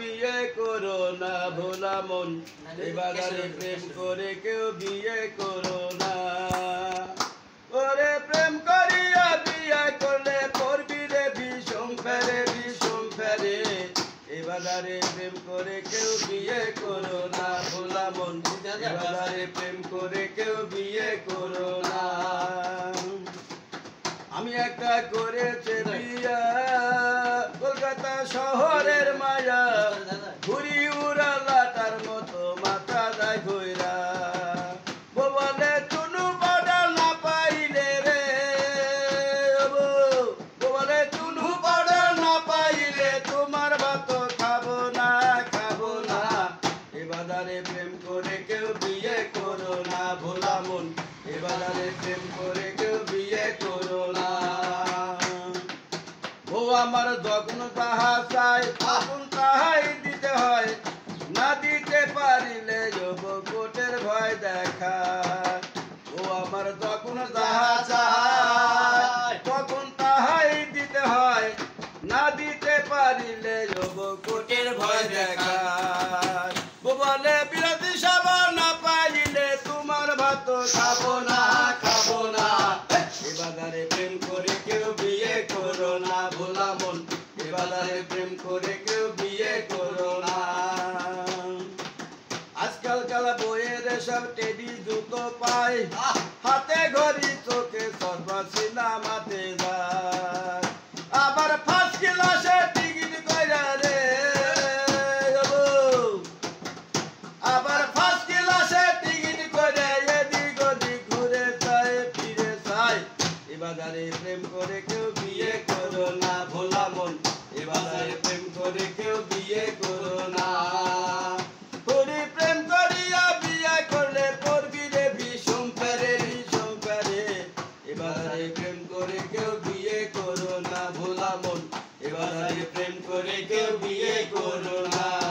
বিয়ে করো না ভোলা মন। এই বাজারে প্রেম করে কেউ বিয়ে করো না। ওরে প্রেম করিয়া বিয়ে করলে পড়বি রে বিষম ফেরে বিষম ফেরে। এই বাজারে প্রেম করে কেউ বিয়ে করো না। ঘুরি উড়ালা তার মতো মাথা দায় ঘুরা বলে চুনু পাডাল না পাইলে রে। বলে চুনু পাডাল না পাইলে তোমার ভাত খাব না খাব না। এ বাজারে প্রেম করে কেউ বিয়ে করো না, ভোলা মন। এ বাজারে প্রেম করে কেউ বিয়ে করো না। ও আমার যখন তাহা চাই আপন তাহাই দিতে হয়। না দিতে পারিলে কোটের ভয় দেখা। ও আমার যখন তাহা চাই তখন তাহাই দিতে হয়। না দিতে পারিলে ভয় দেখা। বলে সভা না পাইলে তোমার ভাত খাব না। এ বাজারে প্রেম করে কেউ বিয়ে করো না। আজকাল কাল বইয়ের সব টেডি জুতো পায়। বাজারে প্রেম করে কেউ বিয়ে করো না, ভোলা মন। এ বাজারে প্রেম করে কেউ বিয়ে করো না। করে প্রেম করিয়া বিয়ে করলে পড়বি রে ভীষণ প্যারে ভীষণ প্যারে। এ প্রেম করে কেউ বিয়ে করো না, ভোলা মন। এ বাজারে প্রেম করে কেউ বিয়ে করো না।